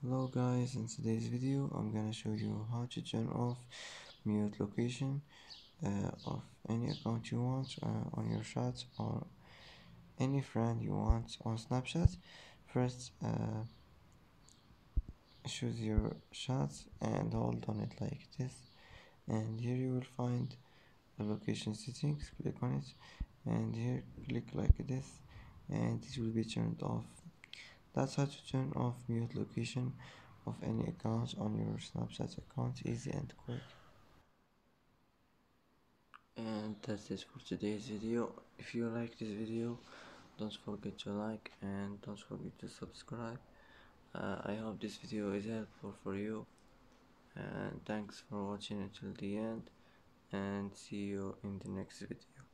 Hello guys, in today's video I'm gonna show you how to turn off mute location uh, of any account you want uh, on your chats or any friend you want on Snapchat. First uh, choose your chat and hold on it like this. And here you will find the location settings, click on it. And here click like this. And this will be turned off that's how to turn off mute location of any accounts on your Snapchat account easy and quick. And that's it for today's video. If you like this video, don't forget to like and don't forget to subscribe. Uh, I hope this video is helpful for you. And thanks for watching until the end and see you in the next video.